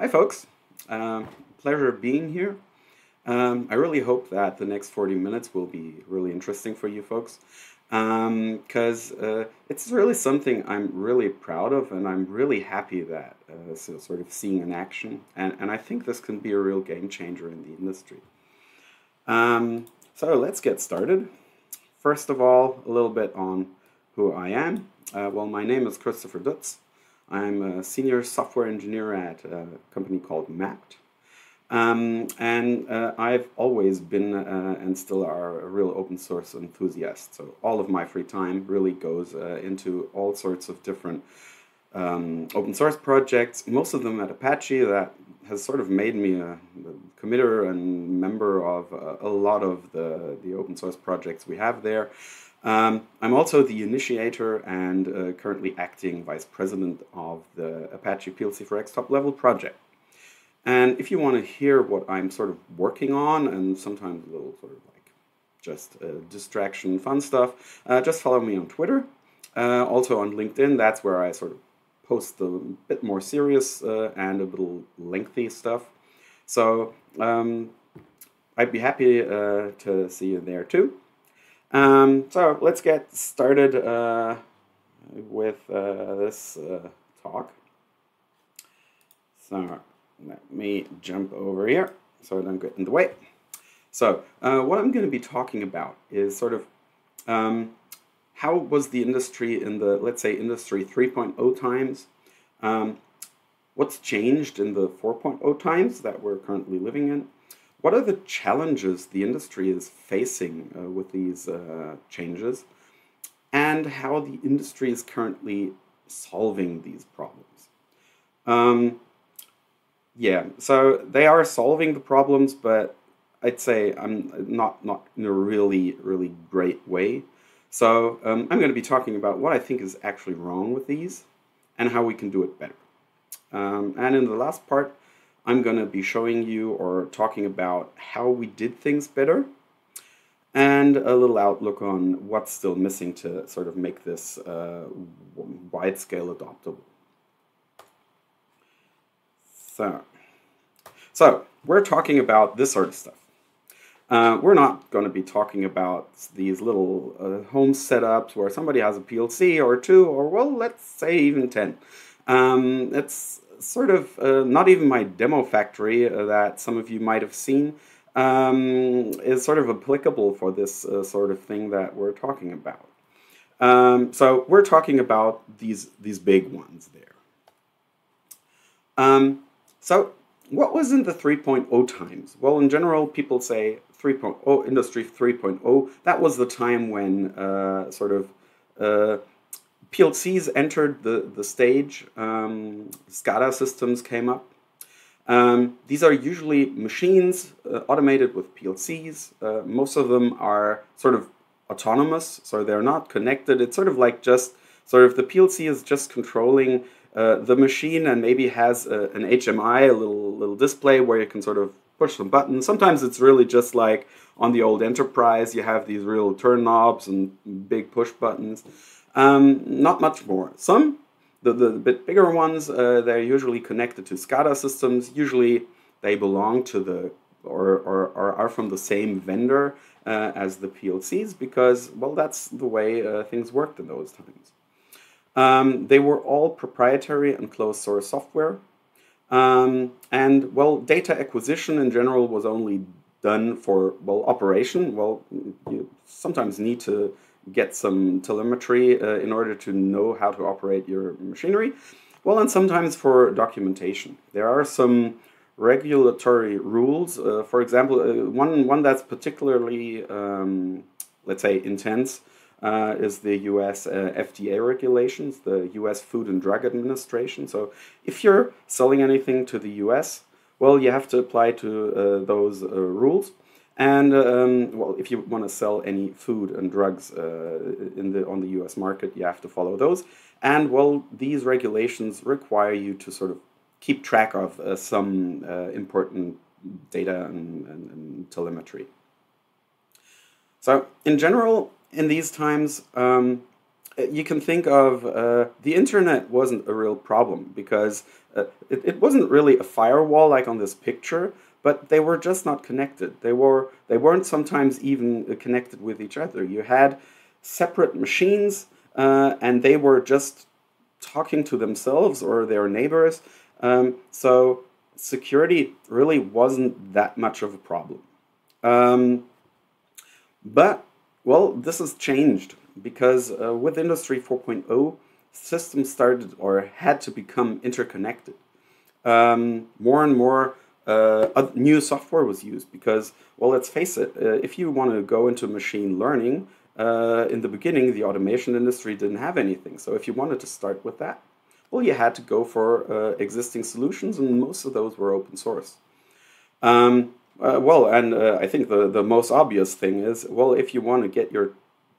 Hi, folks. Um, pleasure being here. Um, I really hope that the next 40 minutes will be really interesting for you folks because um, uh, it's really something I'm really proud of and I'm really happy that uh, so sort of seeing in action. And, and I think this can be a real game changer in the industry. Um, so let's get started. First of all, a little bit on who I am. Uh, well, my name is Christofer Dutz. I'm a senior software engineer at a company called Mappd. Um, and uh, I've always been uh, and still are a real open source enthusiast. So all of my free time really goes uh, into all sorts of different um, open source projects, most of them at Apache that has sort of made me a, a committer and member of uh, a lot of the, the open source projects we have there. Um, I'm also the initiator and uh, currently acting vice president of the Apache PLC4X top level project. And if you want to hear what I'm sort of working on and sometimes a little sort of like just uh, distraction fun stuff, uh, just follow me on Twitter. Uh, also on LinkedIn, that's where I sort of post a bit more serious uh, and a little lengthy stuff. So um, I'd be happy uh, to see you there too. Um, so let's get started uh, with uh, this uh, talk. So let me jump over here so I don't get in the way. So uh, what I'm going to be talking about is sort of um, how was the industry in the, let's say, industry 3.0 times? Um, what's changed in the 4.0 times that we're currently living in? What are the challenges the industry is facing uh, with these uh, changes, and how the industry is currently solving these problems? Um, yeah, so they are solving the problems, but I'd say I'm not not in a really really great way. So um, I'm going to be talking about what I think is actually wrong with these, and how we can do it better. Um, and in the last part, I'm going to be showing you or talking about how we did things better and a little outlook on what's still missing to sort of make this uh, wide scale adoptable. So, so we're talking about this sort of stuff. Uh, we're not going to be talking about these little uh, home setups where somebody has a PLC or two, or well, let's say even 10. Um, it's sort of uh, not even my demo factory uh, that some of you might have seen um, is sort of applicable for this uh, sort of thing that we're talking about. Um, so we're talking about these these big ones there. Um, so what was in the 3.0 times? Well, in general, people say 3.0 industry 3.0. That was the time when uh, sort of uh, PLCs entered the, the stage, um, SCADA systems came up. Um, these are usually machines uh, automated with PLCs. Uh, most of them are sort of autonomous, so they're not connected. It's sort of like just sort of the PLC is just controlling uh, the machine and maybe has a, an HMI, a little little display where you can sort of push some buttons. Sometimes it's really just like on the old Enterprise, you have these real turn knobs and big push buttons. Um, not much more. Some, the, the, bit bigger ones, uh, they're usually connected to SCADA systems. Usually they belong to the, or, or, or are from the same vendor uh, as the PLCs because, well, that's the way uh, things worked in those times. Um, they were all proprietary and closed source software. Um, and, well, data acquisition in general was only done for, well, operation. Well, you sometimes need to get some telemetry uh, in order to know how to operate your machinery. Well, and sometimes for documentation. There are some regulatory rules. Uh, for example, uh, one, one that's particularly, um, let's say, intense uh, is the US uh, FDA regulations, the US Food and Drug Administration. So if you're selling anything to the US, well, you have to apply to uh, those rules. And um, well, if you want to sell any food and drugs uh, in the on the U.S. market, you have to follow those. And well, these regulations require you to sort of keep track of uh, some uh, important data and, and, and, telemetry. So in general, in these times, um, you can think of uh, the internet wasn't a real problem because uh, it, it wasn't really a firewall like on this picture, but they were just not connected. They were they weren't sometimes even connected with each other. You had separate machines, uh, and they were just talking to themselves or their neighbors. Um, so security really wasn't that much of a problem. Um, but well, this has changed because uh, with Industry 4.0, systems started or had to become interconnected. Um, more and more uh, new software was used because, well, let's face it, uh, if you want to go into machine learning, uh, in the beginning, the automation industry didn't have anything. So if you wanted to start with that, well, you had to go for uh, existing solutions, and most of those were open source. Um, uh, well, and uh, I think the, the most obvious thing is, well, if you want to get your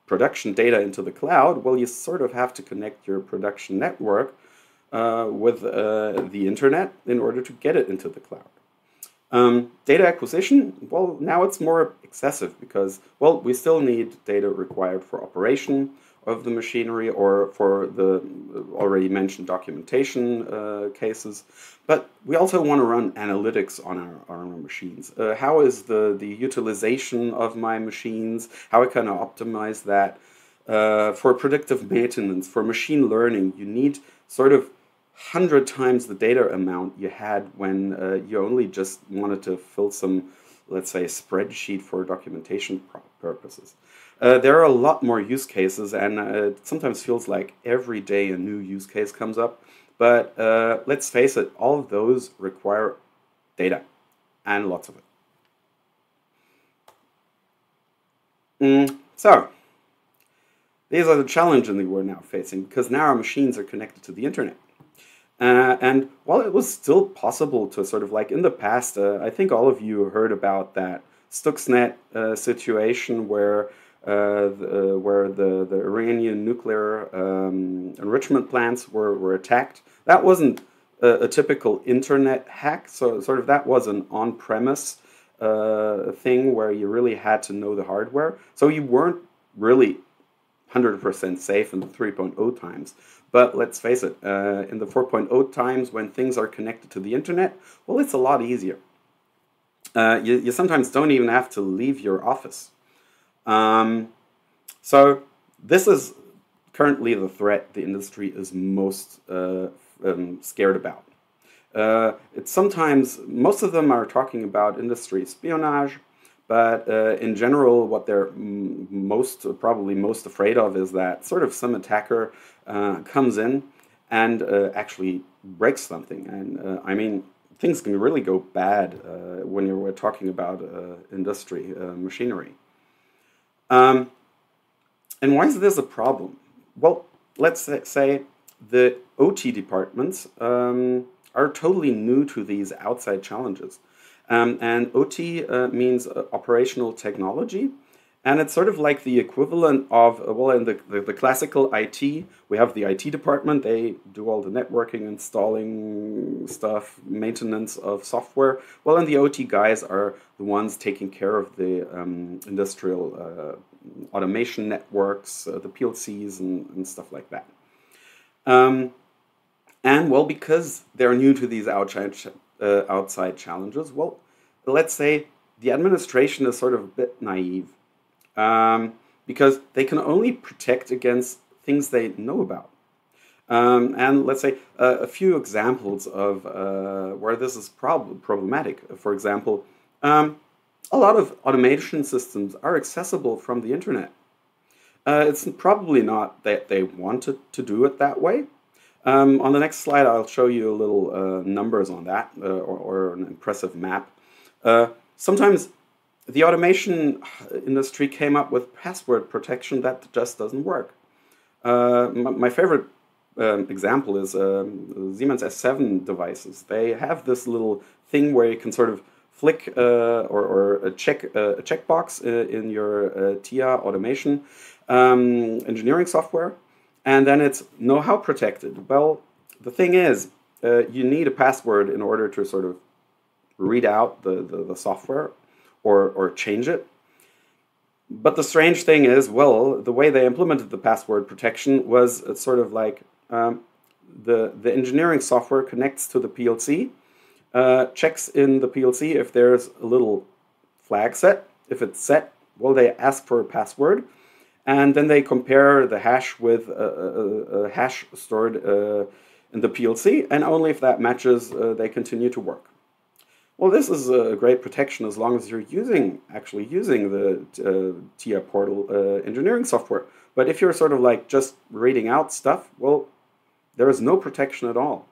production data into the cloud, well, you sort of have to connect your production network with the internet in order to get it into the cloud. Um, data acquisition, well, now it's more excessive because, well, we still need data required for operation of the machinery or for the already mentioned documentation uh, cases. But we also want to run analytics on our, on our machines. Uh, how is the, the utilization of my machines? How can I optimize that? Uh, for predictive maintenance, for machine learning, you need sort of 100 times the data amount you had when uh, you only just wanted to fill some, let's say, spreadsheet for documentation purposes. Uh, there are a lot more use cases, and uh, it sometimes feels like every day a new use case comes up. But uh, let's face it, all of those require data, and lots of it. Mm, so, these are the challenges that we're now facing because now our machines are connected to the internet. Uh, and while it was still possible to sort of like in the past, uh, I think all of you heard about that Stuxnet uh, situation where uh, the, uh, where the, the Iranian nuclear um, enrichment plants were, were attacked. That wasn't a, a, typical internet hack, so sort of that was an on-premise uh, thing where you really had to know the hardware. So you weren't really 100% safe in the 3.0 times. But let's face it, uh, in the 4.0 times when things are connected to the internet, well, it's a lot easier. Uh, you, you sometimes don't even have to leave your office. Um, so this is currently the threat the industry is most uh, um, scared about. Uh, it's sometimes, most of them are talking about industry espionage, but uh, in general, what they're most probably most afraid of is that sort of some attacker uh, comes in and uh, actually breaks something. And uh, I mean, things can really go bad uh, when you're talking about uh, industry machinery. Um, and why is this a problem? Well, let's say the OT departments um, are totally new to these outside challenges. Um, and OT uh, means uh, operational technology. And it's sort of like the equivalent of, uh, well, in the, the, the, classical IT, we have the IT department. They do all the networking, installing stuff, maintenance of software. Well, and the OT guys are the ones taking care of the um, industrial uh, automation networks, uh, the PLCs, and, and, stuff like that. Um, and, well, because they're new to these outside uh, outside challenges? Well, let's say the administration is sort of a bit naive um, because they can only protect against things they know about. Um, and let's say uh, a few examples of uh, where this is prob problematic. For example, um, a lot of automation systems are accessible from the internet. Uh, it's probably not that they wanted to do it that way, um, on the next slide, I'll show you a little uh, numbers on that, uh, or, or, an impressive map. Uh, sometimes the automation industry came up with password protection that just doesn't work. Uh, my, my, favorite um, example is um, Siemens S7 devices. They have this little thing where you can sort of flick uh, or, or, a check uh, a checkbox in your TIA automation um, engineering software and then it's know how protected. Well, the thing is, uh, you need a password in order to sort of read out the, the, the software or, or change it. but the strange thing is, well, the way they implemented the password protection was uh, sort of like um, the, the engineering software connects to the PLC, uh, checks in the PLC if there's a little flag set. If it's set, well, they ask for a password, and then they compare the hash with a, a, a hash stored uh, in the PLC, and only if that matches, uh, they continue to work. Well, this is a great protection as long as you're using actually using the uh, TIA portal uh, engineering software. But if you're sort of like just reading out stuff, well, there is no protection at all.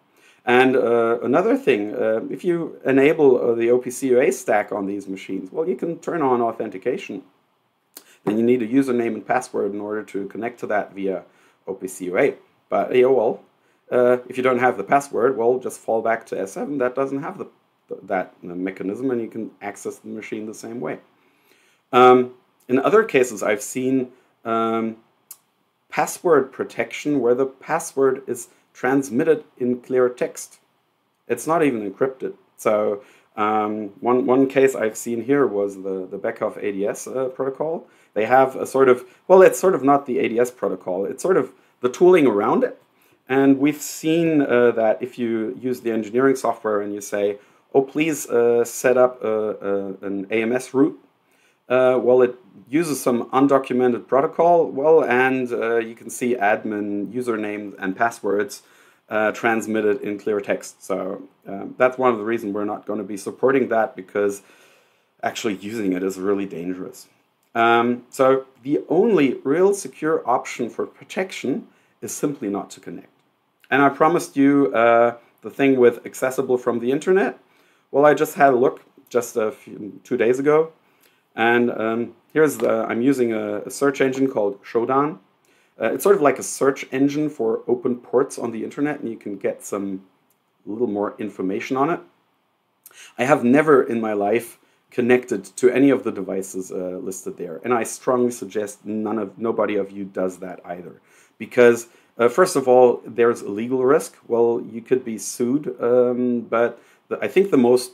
And uh, another thing, uh, if you enable uh, the OPC UA stack on these machines, well, you can turn on authentication. Then you need a username and password in order to connect to that via OPC UA. But yeah, well, uh, if you don't have the password, well, just fall back to S7. That doesn't have the that mechanism and you can access the machine the same way. Um, in other cases, I've seen um, password protection where the password is transmitted in clear text. It's not even encrypted. So um, one, one case I've seen here was the, the Beckhoff ADS uh, protocol. They have a sort of, well, it's sort of not the ADS protocol. It's sort of the tooling around it. And we've seen uh, that if you use the engineering software and you say, oh, please uh, set up a, a, an AMS route. Uh, well, it uses some undocumented protocol. Well, and uh, you can see admin usernames and passwords uh, transmitted in clear text. So um, that's one of the reasons we're not going to be supporting that because actually using it is really dangerous. Um, so the only real secure option for protection is simply not to connect. And I promised you uh, the thing with accessible from the internet. Well, I just had a look just a few, two days ago, and um, here's the, I'm using a, a, search engine called Shodan. Uh, it's sort of like a search engine for open ports on the internet, and you can get some little more information on it. I have never in my life connected to any of the devices uh, listed there, and I strongly suggest none of nobody of you does that either, because uh, first of all, there's a legal risk. Well, you could be sued, um, but the, I think the most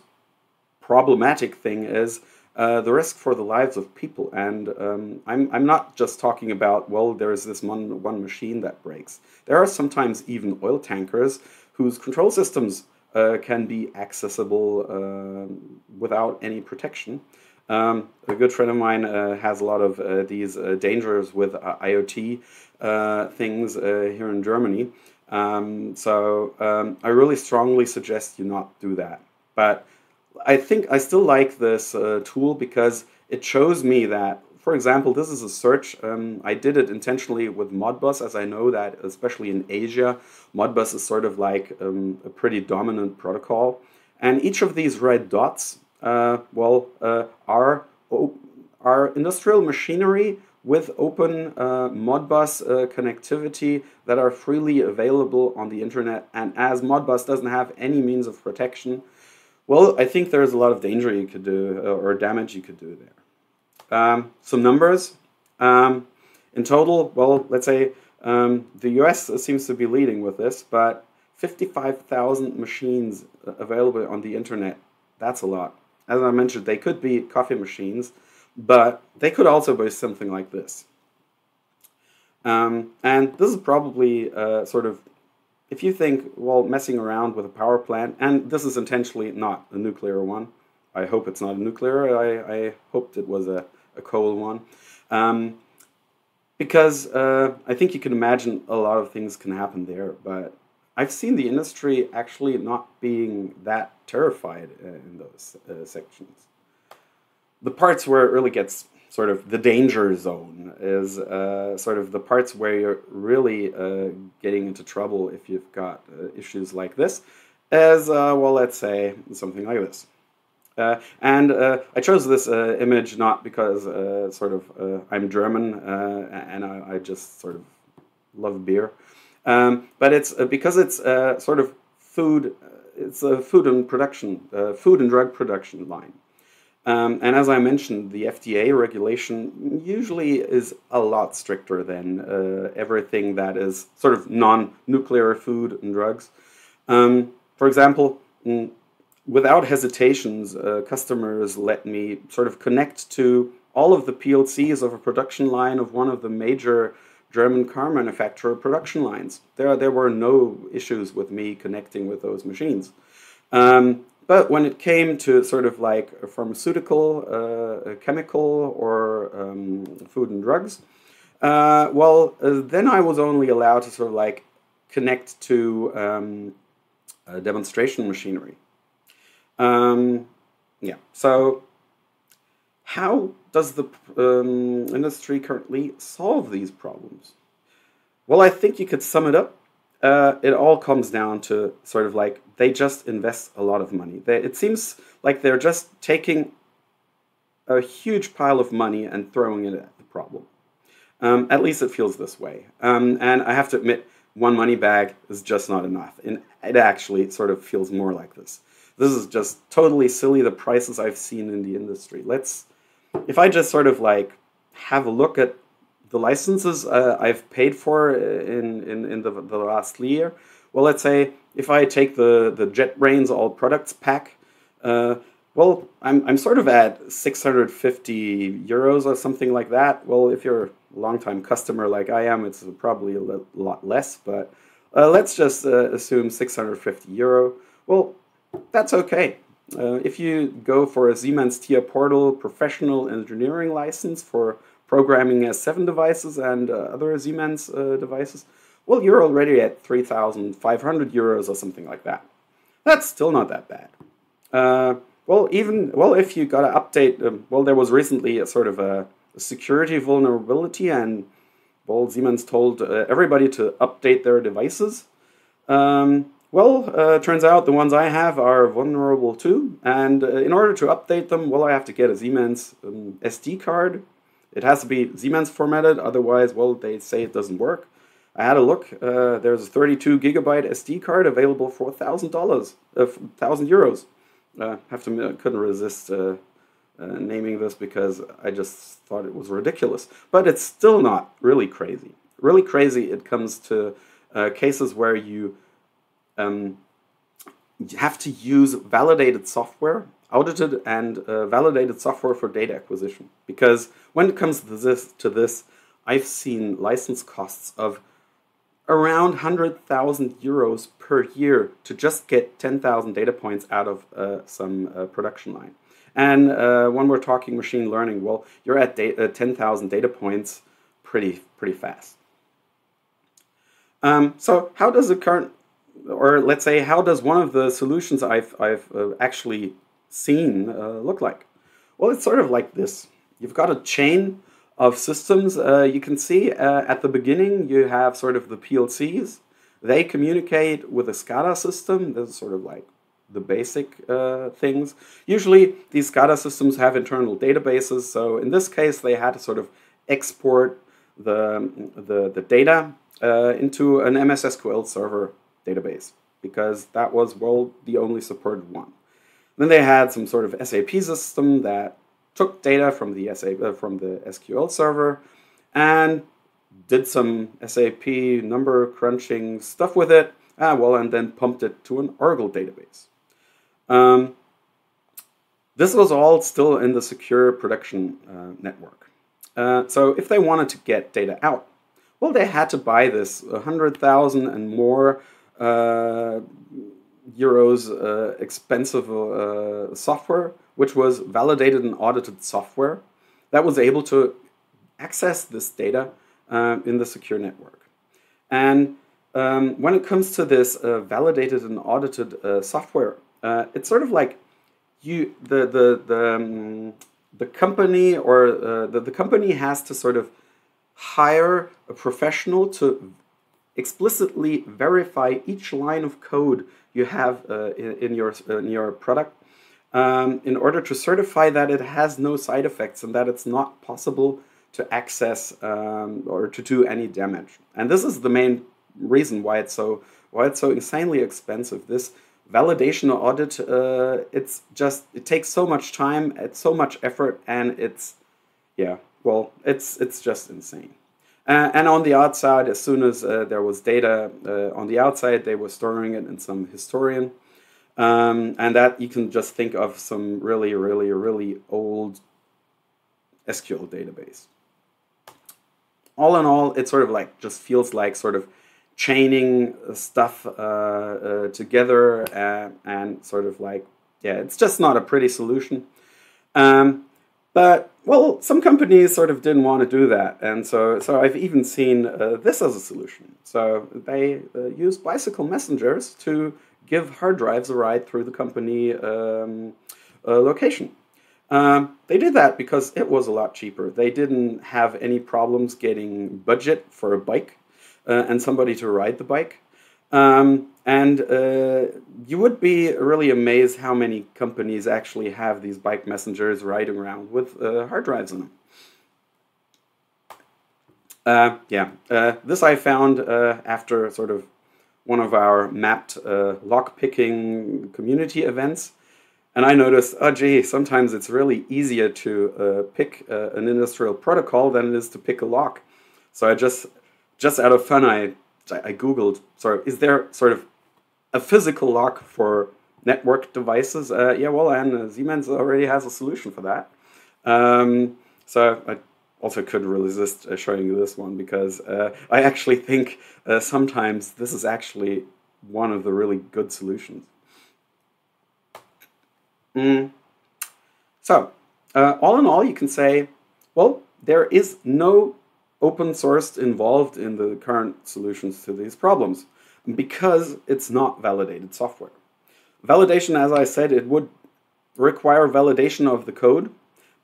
problematic thing is uh, the risk for the lives of people. And um, I'm, I'm not just talking about, well, there is this one, one machine that breaks. There are sometimes even oil tankers whose control systems uh, can be accessible uh, without any protection. Um, a good friend of mine uh, has a lot of uh, these uh, dangers with IoT things here in Germany. Um, so um, I really strongly suggest you not do that. But I think I still like this uh, tool because it shows me that, for example, this is a search. Um, I did it intentionally with Modbus, as I know that, especially in Asia, Modbus is sort of like um, a pretty dominant protocol. And each of these red dots, uh, well, uh, are, are industrial machinery with open uh, Modbus uh, connectivity that are freely available on the internet. And as Modbus doesn't have any means of protection, well, I think there's a lot of danger you could do uh, or damage you could do there. Um, some numbers. Um, in total, well, let's say um, the US seems to be leading with this, but 55,000 machines uh, available on the internet. That's a lot. As I mentioned, they could be coffee machines but they could also be something like this. Um, and this is probably uh, sort of, if you think, well, messing around with a power plant, and this is intentionally not a nuclear one. I hope it's not a nuclear. I, I hoped it was a, a coal one. Um, because uh, I think you can imagine a lot of things can happen there, but I've seen the industry actually not being that terrified uh, in those uh, sections the parts where it really gets sort of the danger zone is uh, sort of the parts where you're really uh, getting into trouble if you've got uh, issues like this, as uh, well, let's say something like this. Uh, and uh, I chose this image not because sort of I'm German and I, I, just sort of love beer, um, but it's because it's sort of food. It's a food and production, food and drug production line. Um, and as I mentioned, the FDA regulation usually is a lot stricter than uh, everything that is sort of non nuclear food and drugs. Um, for example, mm, without hesitations, uh, customers let me sort of connect to all of the PLCs of a production line of one of the major German car manufacturer production lines. There, there were no issues with me connecting with those machines. Um, but when it came to sort of like pharmaceutical, uh, chemical, or um, food and drugs, uh, well, uh, then I was only allowed to sort of like connect to um, demonstration machinery. Um, yeah, so how does the um, industry currently solve these problems? Well, I think you could sum it up. Uh, it all comes down to sort of like they just invest a lot of money. They, it seems like they're just taking a huge pile of money and throwing it at the problem. Um, at least it feels this way. Um, and I have to admit, one money bag is just not enough. And it actually sort of feels more like this. This is just totally silly, the prices I've seen in the industry. Let's, if I just sort of like have a look at the licenses uh, I've paid for in, in, in the, the last year, well, let's say if I take the, the JetBrains All Products pack, uh, well, I'm, I'm sort of at 650 euros or something like that. Well, if you're a long-time customer like I am, it's probably a lot less, but uh, let's just uh, assume 650 euro. Well, that's okay. Uh, if you go for a Siemens TIA Portal professional engineering license for programming S7 devices and uh, other Siemens uh, devices, well, you're already at 3,500 euros or something like that. That's still not that bad. Uh, well, even well, if you got to update, um, well, there was recently a sort of a, a security vulnerability, and well, Siemens told uh, everybody to update their devices. Um, well, uh, turns out the ones I have are vulnerable too, and uh, in order to update them, well, I have to get a Siemens um, SD card. It has to be Siemens formatted, otherwise, well, they say it doesn't work. I had a look. Uh, there's a 32 gigabyte SD card available for thousand dollars, uh, thousand euros uh, have to couldn't resist uh, uh, naming this because I just thought it was ridiculous. But it's still not really crazy. Really crazy. It comes to uh, cases where you um, have to use validated software, audited and validated software for data acquisition. Because when it comes to this, to this, I've seen license costs of around 100,000 euros per year to just get 10,000 data points out of uh, some uh, production line. And uh, when we're talking machine learning, well, you're at uh, 10,000 data points pretty, pretty fast. Um, so how does the current, or let's say, how does one of the solutions I've, I've uh, actually seen uh, look like? Well, it's sort of like this. You've got a chain of systems. Uh, you can see uh, at the beginning you have sort of the PLCs. They communicate with a SCADA system. This is sort of like the basic uh, things. Usually these SCADA systems have internal databases. So in this case, they had to sort of export the, the, the data uh, into an MS SQL server database because that was, well, the only supported one. Then they had some sort of SAP system that took data from the SA, uh, from the SQL server and did some SAP number crunching stuff with it. Ah, well, and then pumped it to an Oracle database. Um, this was all still in the secure production uh, network. Uh, so if they wanted to get data out, well, they had to buy this 100,000 and more uh, euros uh, expensive uh, software which was validated and audited software that was able to access this data uh, in the secure network. And um, when it comes to this uh, validated and audited uh, software, uh, it's sort of like you the the the, um, the company or uh, the, the company has to sort of hire a professional to explicitly verify each line of code you have uh, in, in, your in your product um, in order to certify that it has no side effects and that it's not possible to access um, or to do any damage. And this is the main reason why it's so why it's so insanely expensive. This validation audit, uh, it's just it takes so much time, it's so much effort, and it's yeah, well, it's it's just insane. Uh, and on the outside, as soon as uh, there was data uh, on the outside, they were storing it in some historian um, and that you can just think of some really, really, really old SQL database. All in all, it sort of like just feels like sort of chaining stuff uh, uh, together and, and, sort of like, yeah, it's just not a pretty solution. Um, but well, some companies sort of didn't want to do that, and so so I've even seen uh, this as a solution. So they uh, use bicycle messengers to give hard drives a ride through the company um, uh, location. Um, they did that because it was a lot cheaper. They didn't have any problems getting budget for a bike uh, and somebody to ride the bike. Um, and uh, you would be really amazed how many companies actually have these bike messengers riding around with uh, hard drives in them. Uh, yeah, uh, this I found uh, after sort of one of our mapped uh, lock-picking community events. And I noticed, oh gee, sometimes it's really easier to pick an industrial protocol than it is to pick a lock. So I just, just out of fun, I I googled sort of is there sort of a physical lock for network devices? Uh, yeah, well, and uh, Siemens already has a solution for that. Um, so I also couldn't resist uh, showing you this one because uh, I actually think uh, sometimes this is actually one of the really good solutions. Mm. So, all in all, you can say, well, there is no open source involved in the current solutions to these problems because it's not validated software. Validation, as I said, it would require validation of the code,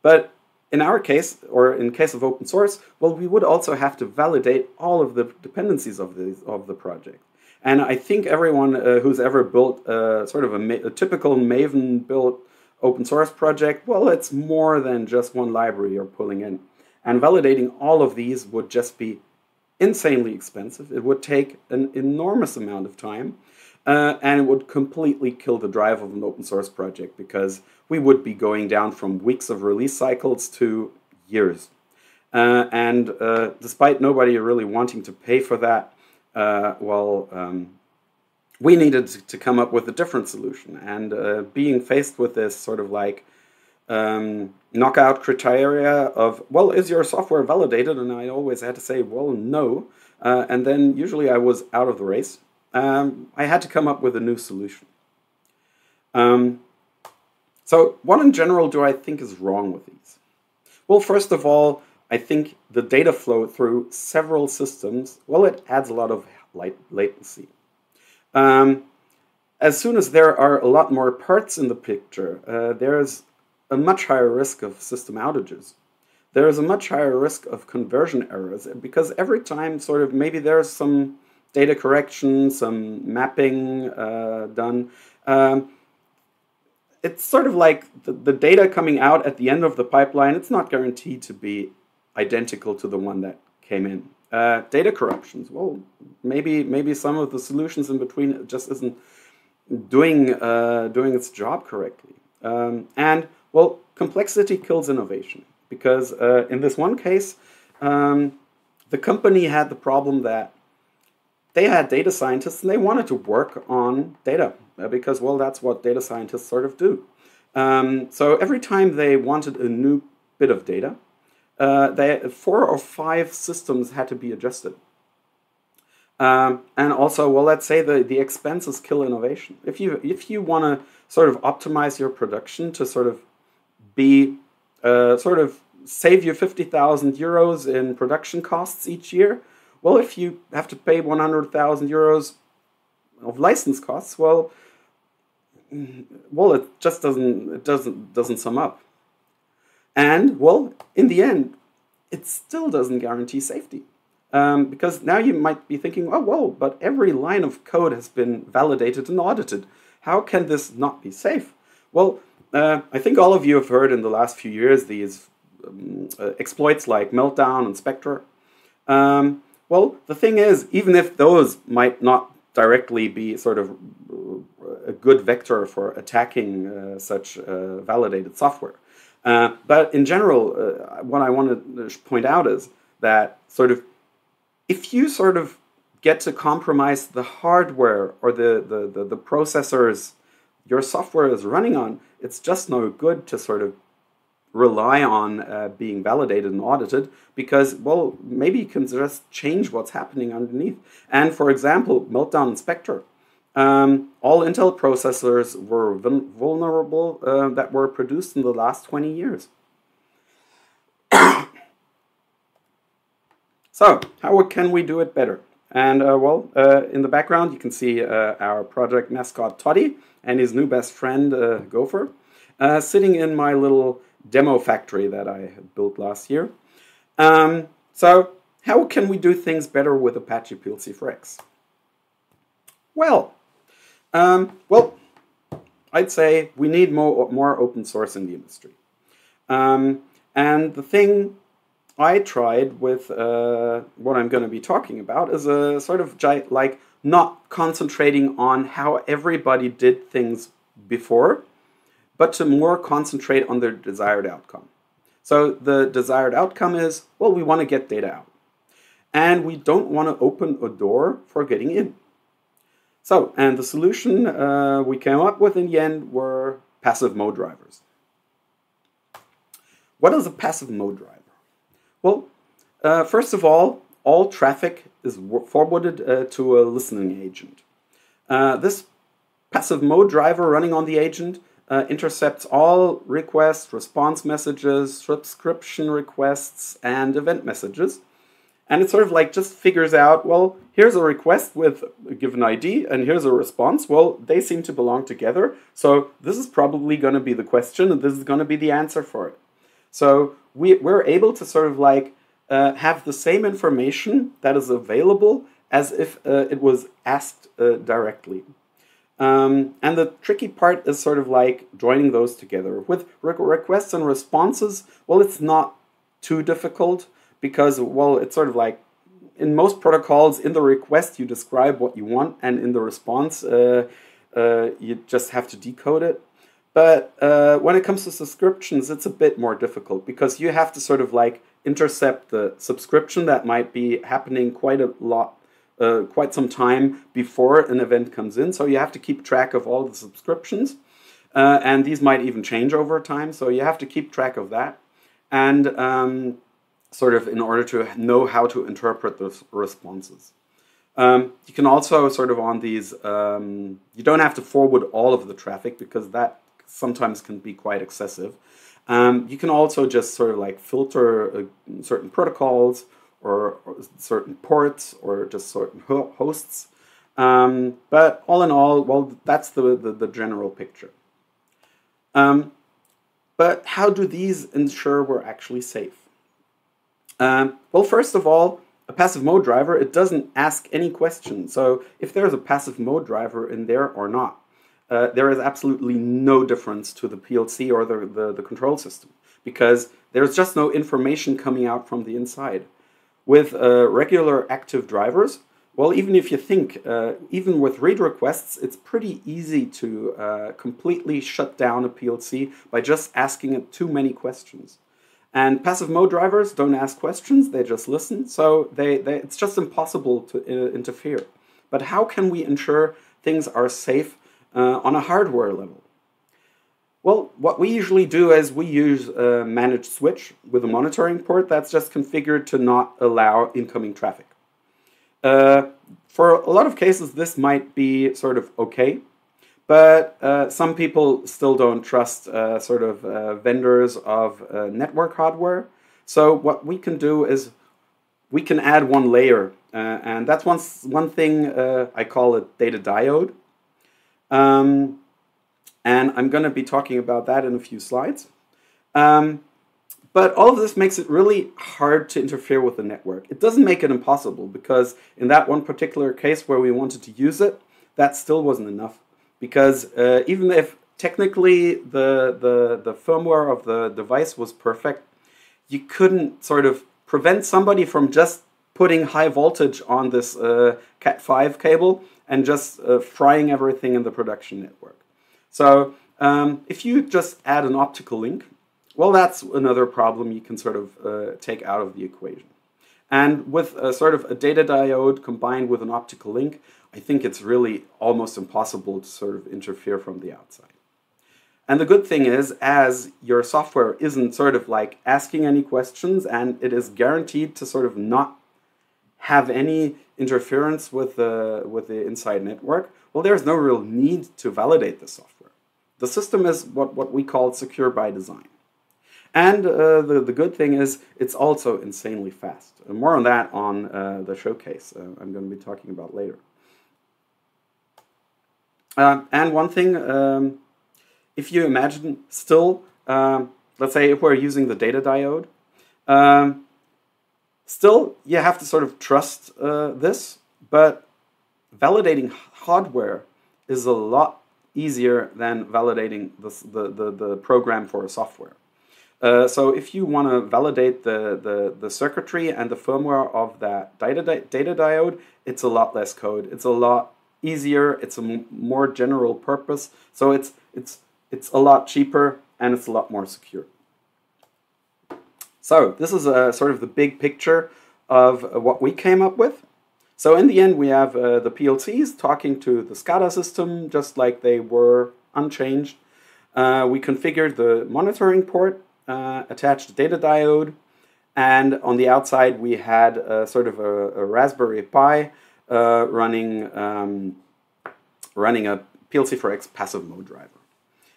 but in our case, or in case of open source, well, we would also have to validate all of the dependencies of the, of the project. And I think everyone uh, who's ever built uh, sort of a, a typical Maven built open source project, well, it's more than just one library you're pulling in. And validating all of these would just be insanely expensive. It would take an enormous amount of time. Uh, and it would completely kill the drive of an open source project because we would be going down from weeks of release cycles to years. Uh, and uh, despite nobody really wanting to pay for that, uh, well, um, we needed to come up with a different solution. And uh, being faced with this sort of like um, knockout criteria of, well, is your software validated? And I always had to say, well, no. Uh, and then usually I was out of the race. Um, I had to come up with a new solution. Um, so, what in general do I think is wrong with these? Well, first of all, I think the data flow through several systems, well, it adds a lot of latency. Um, as soon as there are a lot more parts in the picture, uh, there's a much higher risk of system outages. There is a much higher risk of conversion errors because every time, sort of, maybe there's some data correction, some mapping uh, done. Um, it's sort of like the, the data coming out at the end of the pipeline, it's not guaranteed to be identical to the one that came in. Uh, data corruptions, well, maybe maybe some of the solutions in between just isn't doing uh, doing its job correctly. Um, and well, complexity kills innovation because uh, in this one case, um, the company had the problem that they had data scientists and they wanted to work on data because, well, that's what data scientists sort of do. Um, so every time they wanted a new bit of data, uh, they, four or five systems had to be adjusted. Um, and also, well, let's say the, the expenses kill innovation. If you if you want to sort of optimize your production to sort of be uh, sort of save you 50,000 euros in production costs each year. Well, if you have to pay 100,000 euros of license costs, well, well, it just doesn't it doesn't doesn't sum up. And well, in the end, it still doesn't guarantee safety. Um, because now you might be thinking, oh, well, but every line of code has been validated and audited. How can this not be safe? Well, uh, I think all of you have heard in the last few years these um, uh, exploits like Meltdown and Spectre. Um, well, the thing is, even if those might not directly be sort of a good vector for attacking uh, such uh, validated software, uh, but in general, what I want to point out is that sort of if you sort of get to compromise the hardware or the, the, the, the processors your software is running on, it's just no good to sort of rely on uh, being validated and audited because, well, maybe you can just change what's happening underneath. And for example, Meltdown and Spectre. Um, all Intel processors were vulnerable uh, that were produced in the last 20 years. so, how can we do it better? And uh, well, uh, in the background, you can see uh, our project mascot Toddy and his new best friend uh, Gopher uh, sitting in my little demo factory that I built last year. Um, so, how can we do things better with Apache PLC4X? Well, um, well, I'd say we need more, more open source in the industry. Um, and the thing I tried with uh, what I'm going to be talking about is a sort of like not concentrating on how everybody did things before, but to more concentrate on their desired outcome. So the desired outcome is, well, we want to get data out. And we don't want to open a door for getting in. So, and the solution uh, we came up with in the end were passive mode drivers. What is a passive mode driver? Well, uh, first of all, all traffic is forwarded uh, to a listening agent. Uh, this passive mode driver running on the agent uh, intercepts all requests, response messages, subscription requests, and event messages. And it sort of like just figures out, well, here's a request with a given ID, and here's a response. Well, they seem to belong together. So this is probably going to be the question, and this is going to be the answer for it. So we, we're able to sort of like uh, have the same information that is available as if uh, it was asked uh, directly. Um, and the tricky part is sort of like joining those together. With re requests and responses, well, it's not too difficult because, well, it's sort of like in most protocols, in the request, you describe what you want, and in the response, uh, uh, you just have to decode it. But uh, when it comes to subscriptions, it's a bit more difficult because you have to sort of like intercept the subscription that might be happening quite a lot uh, quite some time before an event comes in. So you have to keep track of all the subscriptions. Uh, and these might even change over time. So you have to keep track of that. And um, sort of in order to know how to interpret those responses. Um, you can also sort of on these, um, you don't have to forward all of the traffic because that sometimes can be quite excessive. Um, you can also just sort of like filter uh, certain protocols or, or certain ports or just certain ho hosts. Um, but all in all, well, that's the, the, the general picture. Um, but how do these ensure we're actually safe? Um, well, first of all, a passive mode driver, it doesn't ask any questions. So if there's a passive mode driver in there or not, uh, there is absolutely no difference to the PLC or the, the, the control system because there's just no information coming out from the inside. With uh, regular active drivers, well, even if you think, uh, even with read requests, it's pretty easy to uh, completely shut down a PLC by just asking it too many questions. And passive mode drivers don't ask questions, they just listen, so they, they, it's just impossible to uh, interfere. But how can we ensure things are safe uh, on a hardware level? Well, what we usually do is we use a managed switch with a monitoring port that's just configured to not allow incoming traffic. Uh, for a lot of cases, this might be sort of okay, but uh, some people still don't trust uh, sort of uh, vendors of uh, network hardware. So what we can do is we can add one layer, uh, and that's one, one thing I call a data diode. Um, and I'm going to be talking about that in a few slides. Um, but all of this makes it really hard to interfere with the network. It doesn't make it impossible because in that one particular case where we wanted to use it, that still wasn't enough. Because uh, even if technically the, the, the firmware of the device was perfect, you couldn't sort of prevent somebody from just putting high voltage on this uh, Cat5 cable and just uh, frying everything in the production network. So um, if you just add an optical link, well, that's another problem you can sort of uh, take out of the equation. And with a sort of a data diode combined with an optical link, I think it's really almost impossible to sort of interfere from the outside. And the good thing is, as your software isn't sort of like asking any questions and it is guaranteed to sort of not have any interference with the, with the inside network, well, there's no real need to validate the software. The system is what, what we call secure by design. And uh, the, the good thing is it's also insanely fast. And more on that on uh, the showcase uh, I'm going to be talking about later. Uh, and one thing, um, if you imagine still, um, let's say if we're using the data diode, um, still you have to sort of trust uh, this, but validating hardware is a lot easier than validating the, the, the, the program for a software. Uh, so if you want to validate the, the, the circuitry and the firmware of that data, data diode, it's a lot less code. It's a lot easier. It's a more general purpose. So it's, it's, it's a lot cheaper and it's a lot more secure. So this is a, sort of the big picture of what we came up with. So in the end, we have uh, the PLCs talking to the SCADA system just like they were unchanged. Uh, we configured the monitoring port uh, attached data diode. And on the outside, we had a, sort of a, a Raspberry Pi uh, running, um, running a PLC4X passive mode driver.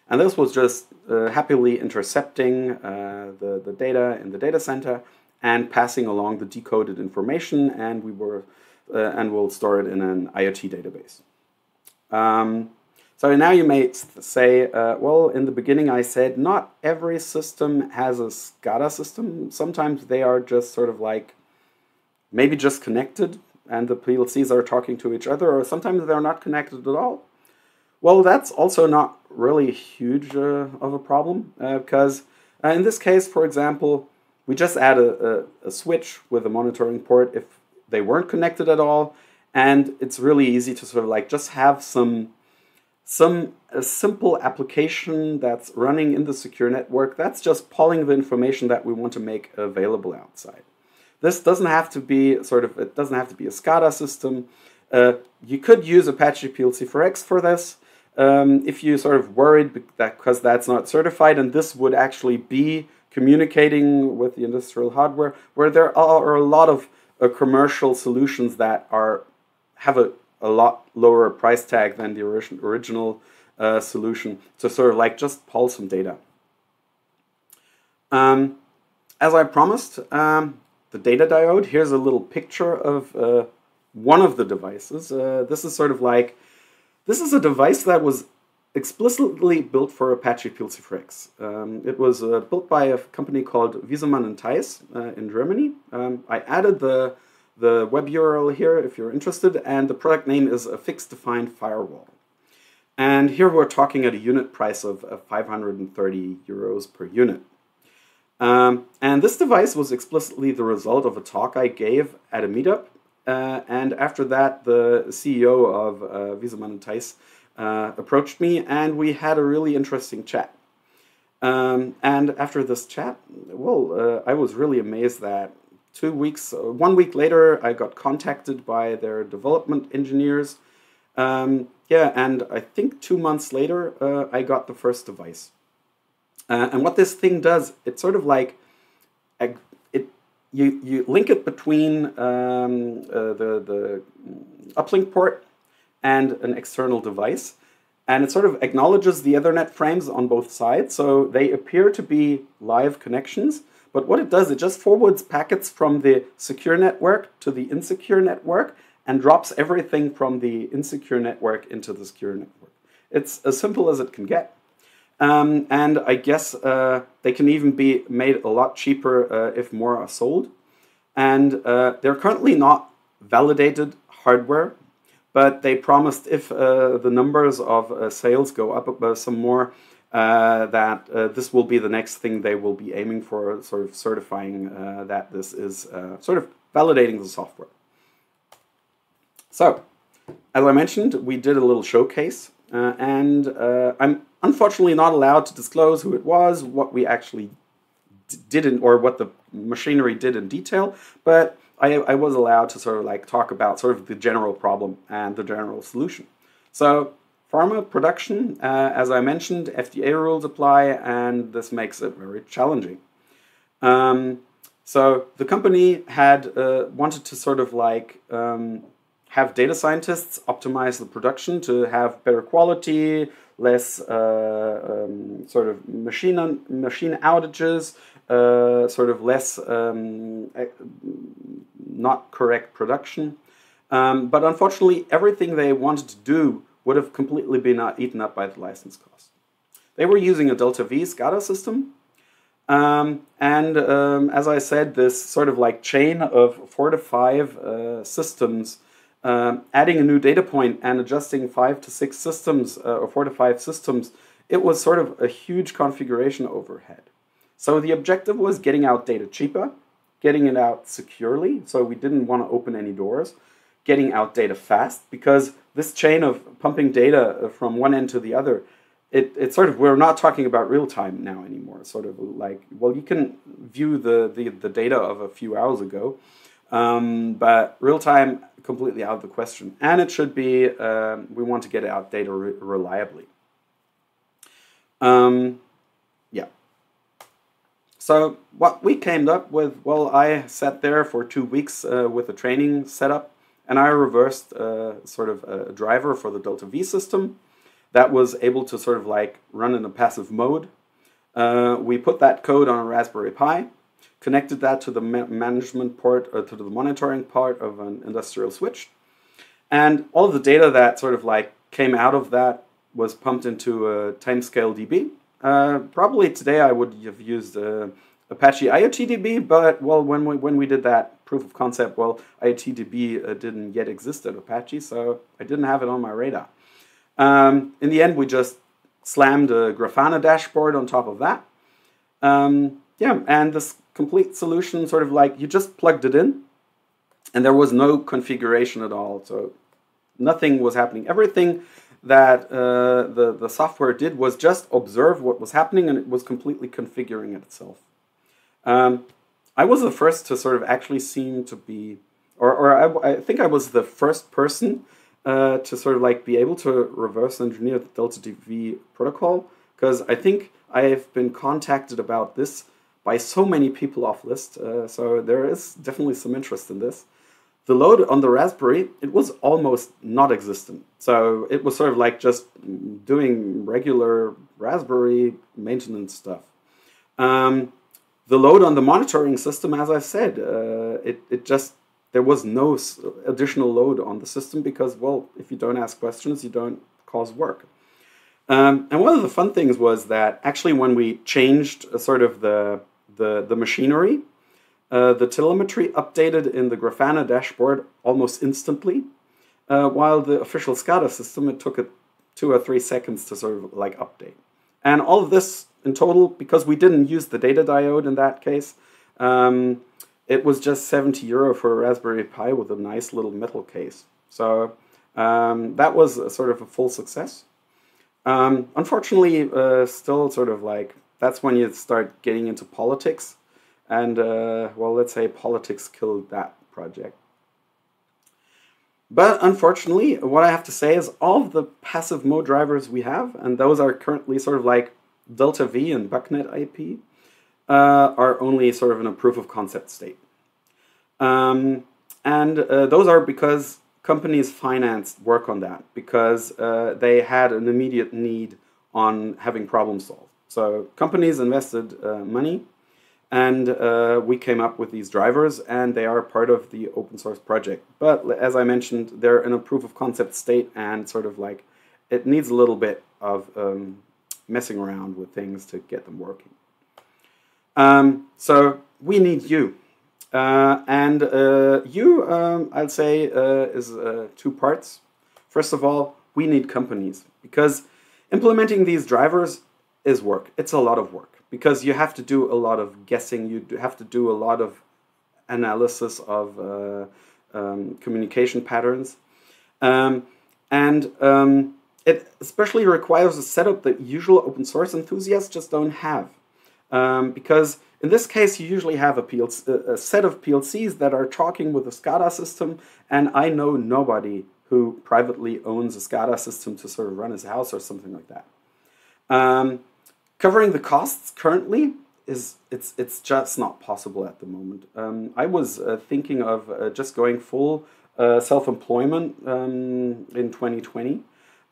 And this was just uh, happily intercepting uh, the, the data in the data center and passing along the decoded information, and we were uh, and we'll store it in an IoT database. Um, so now you may say, uh, well, in the beginning I said not every system has a SCADA system. Sometimes they are just sort of like maybe just connected and the PLCs are talking to each other, or sometimes they're not connected at all. Well, that's also not really huge uh, of a problem uh, because uh, in this case, for example, we just add a, a, a switch with a monitoring port if they weren't connected at all, and it's really easy to sort of like just have some some a simple application that's running in the secure network that's just pulling the information that we want to make available outside. This doesn't have to be sort of it doesn't have to be a SCADA system. Uh, you could use Apache PLC4X for this um, if you sort of worried that because that's not certified, and this would actually be communicating with the industrial hardware, where there are a lot of uh, commercial solutions that are have a a lot lower price tag than the original uh, solution to sort of like just pull some data. Um, as I promised, um, the data diode, here's a little picture of uh, one of the devices. Uh, this is sort of like, this is a device that was explicitly built for Apache PLC4X. Um, it was uh, built by a company called Wiesemann and Theis uh, in Germany. Um, I added the the web URL here if you're interested, and the product name is a fixed defined firewall. And here we're talking at a unit price of 530 euros per unit. Um, and this device was explicitly the result of a talk I gave at a meetup. Uh, and after that, the CEO of uh, Wiesemann and uh, approached me, and we had a really interesting chat. Um, and after this chat, well, uh, I was really amazed that two weeks, uh, one week later, I got contacted by their development engineers. Um, yeah, and I think two months later, uh, I got the first device. Uh, and what this thing does, it's sort of like it you you link it between um, uh, the the uplink port and an external device, and it sort of acknowledges the Ethernet frames on both sides, so they appear to be live connections. But what it does, it just forwards packets from the secure network to the insecure network and drops everything from the insecure network into the secure network. It's as simple as it can get. Um, and I guess uh, they can even be made a lot cheaper uh, if more are sold. And uh, they're currently not validated hardware, but they promised if uh, the numbers of uh, sales go up uh, some more, that this will be the next thing they will be aiming for, sort of certifying that this is sort of validating the software. So, as I mentioned, we did a little showcase, and I'm unfortunately not allowed to disclose who it was, what we actually did, in, or what the machinery did in detail, but I, I was allowed to sort of like talk about sort of the general problem and the general solution. So Pharma production, uh, as I mentioned, FDA rules apply, and this makes it very challenging. Um, so the company had uh, wanted to sort of like um, have data scientists optimize the production to have better quality, less uh, um, sort of machine machine outages, uh, sort of less um, not correct production. Um, but unfortunately, everything they wanted to do would have completely been eaten up by the license cost. They were using a Delta V SCADA system. Um, and um, as I said, this sort of like chain of four to five uh, systems, uh, adding a new data point and adjusting five to six systems uh, or four to five systems, it was sort of a huge configuration overhead. So the objective was getting out data cheaper, getting it out securely, so we didn't want to open any doors, getting out data fast, because this chain of pumping data from one end to the other, it, it's sort of, we're not talking about real time now anymore. Sort of like, well, you can view the, the, the data of a few hours ago, um, but real time, completely out of the question. And it should be, um, we want to get out data re reliably. Um, so what we came up with, well, I sat there for two weeks uh, with a training setup, and I reversed uh, sort of a driver for the Delta V system that was able to sort of like run in a passive mode. Uh, we put that code on a Raspberry Pi, connected that to the ma management port or to the monitoring part of an industrial switch, and all the data that sort of like came out of that was pumped into a TimescaleDB uh, probably today I would have used uh, Apache IoTDB, but well, when we when we did that proof of concept, well, IoTDB uh, didn't yet exist at Apache, so I didn't have it on my radar. Um, in the end, we just slammed a Grafana dashboard on top of that. Um, yeah, and this complete solution, sort of like you just plugged it in, and there was no configuration at all. So nothing was happening. Everything that uh, the, the software did was just observe what was happening and it was completely configuring it itself. Um, I was the first to sort of actually seem to be, or, or I, I think I was the first person uh, to sort of like be able to reverse engineer the Delta V protocol because I think I have been contacted about this by so many people off list. Uh, so there is definitely some interest in this the load on the Raspberry, it was almost not existent. So it was sort of like just doing regular Raspberry maintenance stuff. Um, the load on the monitoring system, as I said, uh, it, it just, there was no additional load on the system because, well, if you don't ask questions, you don't cause work. Um, and one of the fun things was that actually when we changed uh, sort of the, the, the machinery, uh, the telemetry updated in the Grafana dashboard almost instantly, uh, while the official SCADA system, it took it two or three seconds to sort of like update. And all of this in total, because we didn't use the data diode in that case, um, it was just 70 euro for a Raspberry Pi with a nice little metal case. So um, that was a, sort of a full success. Um, unfortunately, uh, still sort of like, that's when you start getting into politics and uh, well, let's say politics killed that project. But unfortunately, what I have to say is all of the passive mode drivers we have, and those are currently sort of like Delta V and BACnet IP, uh, are only sort of in a proof of concept state. Um, and uh, those are because companies financed work on that because uh, they had an immediate need on having problem solved. So companies invested uh, money and uh, we came up with these drivers, and they are part of the open source project. But as I mentioned, they're in a proof of concept state, and sort of like it needs a little bit of um, messing around with things to get them working. Um, so we need you. Uh, and uh, you, um, I'd say, uh, is uh, two parts. First of all, we need companies because implementing these drivers is work. It's a lot of work because you have to do a lot of guessing. You have to do a lot of analysis of uh, um, communication patterns, um, and um, it especially requires a setup that usual open source enthusiasts just don't have, um, because in this case you usually have a, PLC, a set of PLCs that are talking with a SCADA system, and I know nobody who privately owns a SCADA system to sort of run his house or something like that. Um, covering the costs currently is it's it's just not possible at the moment. Um, I was uh, thinking of uh, just going full uh, self-employment um, in 2020.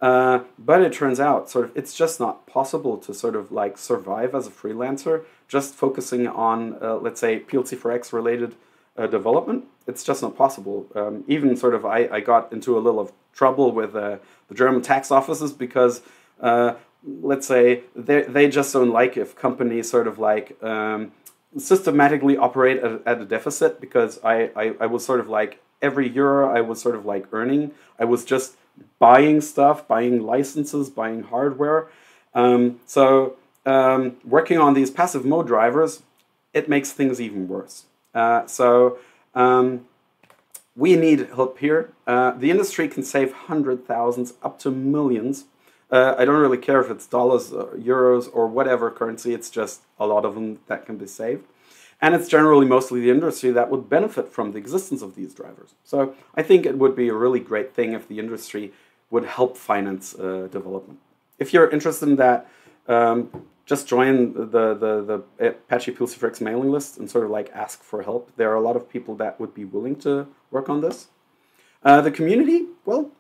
Uh, but it turns out sort of it's just not possible to sort of like survive as a freelancer just focusing on uh, let's say PLC4X related uh, development. It's just not possible. Um, even sort of I, I got into a little of trouble with the German tax offices because uh, let's say they, they just don't like if companies sort of like um, systematically operate at, at a deficit because I, I, I was sort of like every euro I was sort of like earning, I was just buying stuff, buying licenses, buying hardware. Um, so um, working on these passive mode drivers, it makes things even worse. Uh, so um, we need help here. Uh, the industry can save hundred thousands up to millions. Uh, I don't really care if it's dollars, or euros, or whatever currency. It's just a lot of them that can be saved. And it's generally mostly the industry that would benefit from the existence of these drivers. So I think it would be a really great thing if the industry would help finance uh, development. If you're interested in that, um, just join the, the, the Apache PLC4X mailing list and sort of like ask for help. There are a lot of people that would be willing to work on this. Uh, the community, well,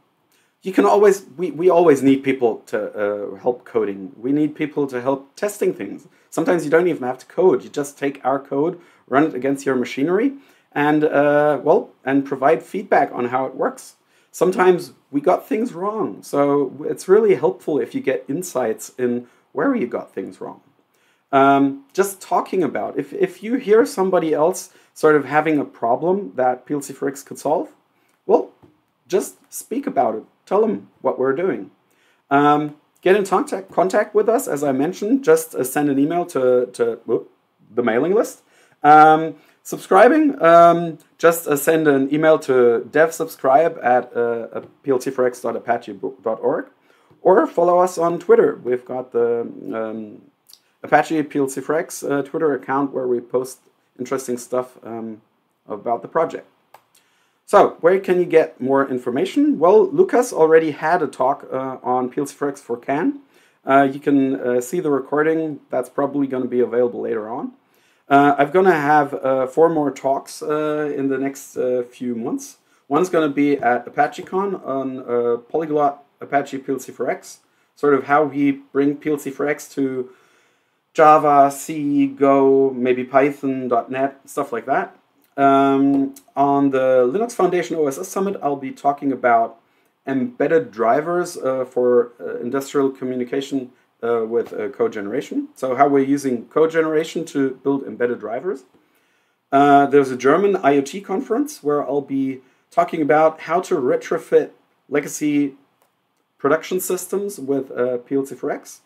you can always, we, we always need people to uh, help coding. We need people to help testing things. Sometimes you don't even have to code. You just take our code, run it against your machinery, and, uh, well, and provide feedback on how it works. Sometimes we got things wrong. So it's really helpful if you get insights in where you got things wrong. Um, just talking about, if, if you hear somebody else sort of having a problem that PLC4X could solve, well, just speak about it. Tell them what we're doing. Um, get in contact, contact with us, as I mentioned. Just uh, send an email to, to whoop, the mailing list. Um, subscribing, um, just uh, send an email to devsubscribe at uh, plc4x.apache.org or follow us on Twitter. We've got the um, Apache PLC4X uh, Twitter account where we post interesting stuff um, about the project. So, where can you get more information? Well, Lucas already had a talk uh, on PLC4X for CAN. Uh, you can uh, see the recording. That's probably going to be available later on. Uh, I'm going to have uh, four more talks uh, in the next few months. One's going to be at ApacheCon on Polyglot Apache PLC4X, sort of how we bring PLC4X to Java, C, Go, maybe Python, .NET, stuff like that. Um, on the Linux Foundation OSS Summit, I'll be talking about embedded drivers uh, for uh, industrial communication uh, with uh, code generation. So how we're using code generation to build embedded drivers. Uh, there's a German IoT conference where I'll be talking about how to retrofit legacy production systems with uh, PLC4X.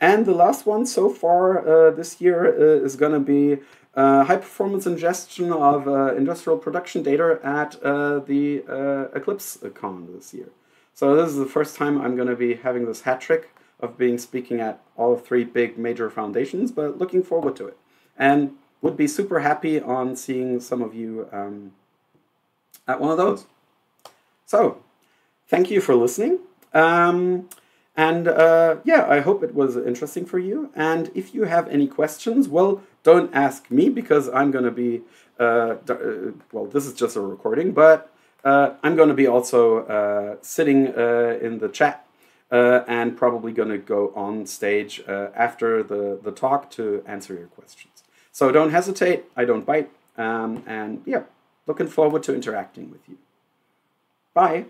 And the last one so far this year is going to be uh, high performance ingestion of uh, industrial production data at uh, the Eclipse Con this year. So this is the first time I'm going to be having this hat trick of being speaking at all three big major foundations, but looking forward to it. And would be super happy on seeing some of you um, at one of those. So, thank you for listening. Um, and uh, yeah, I hope it was interesting for you. And if you have any questions, well, don't ask me because I'm going to be, uh, uh, well, this is just a recording, but uh, I'm going to be also uh, sitting uh, in the chat and probably going to go on stage after the, the talk to answer your questions. So don't hesitate, I don't bite. Um, and yeah, looking forward to interacting with you. Bye.